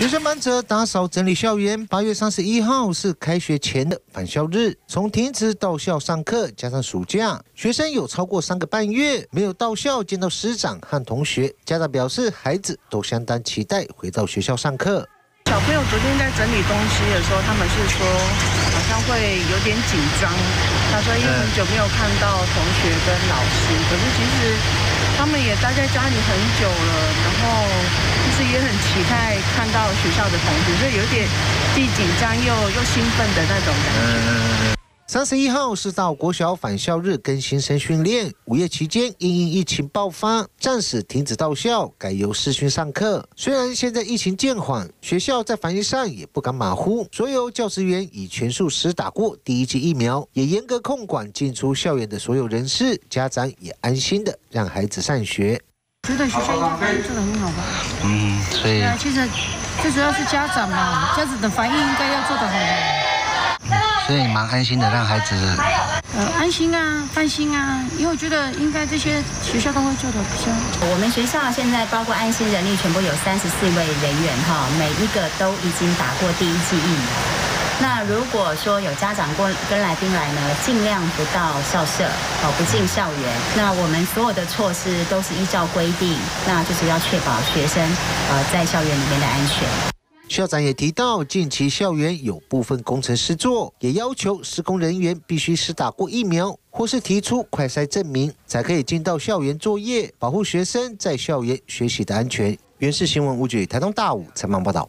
学生忙着打扫整理校园。八月三十一号是开学前的返校日，从停职到校上课，加上暑假，学生有超过三个半月没有到校见到师长和同学。家长表示，孩子都相当期待回到学校上课。小朋友昨天在整理东西的时候，他们是说会有点紧张。他说因为很久没有看到同学跟老师，可是其实他们也待在家里很久了，然后就是也很期待看到学校的同学，所以有点既紧张又又兴奋的那种感觉。三十一号是到国小返校日跟新生训练。五月期间，因因疫情爆发，暂时停止到校，改由视讯上课。虽然现在疫情渐缓，学校在防疫上也不敢马虎，所有教职员已全数施打过第一剂疫苗，也严格控管进出校园的所有人士。家长也安心的让孩子上学。觉得学校应该做的很好吧？嗯，所以对啊，其实最主要是家长嘛，家长的反应应该要做得好。所以蛮安心的，让孩子呃安心啊，放心啊，因为我觉得应该这些学校都会做的比较。我们学校现在包括安心人力，全部有三十四位人员哈，每一个都已经打过第一剂疫苗。那如果说有家长过跟来宾来呢，尽量不到校舍哦，不进校园。那我们所有的措施都是依照规定，那就是要确保学生呃在校园里面的安全。校长也提到，近期校园有部分工程师做，也要求施工人员必须是打过疫苗，或是提出快筛证明，才可以进到校园作业，保护学生在校园学习的安全。原是新闻五局台东大武采访报道。